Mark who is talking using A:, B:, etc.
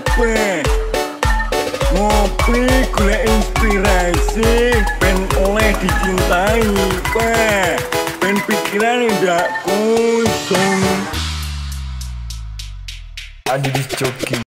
A: ngopi. Ngopi gula inspirasi Ben oleh dicintai Pe Ben pikiran tidak kosong.
B: Adi discoki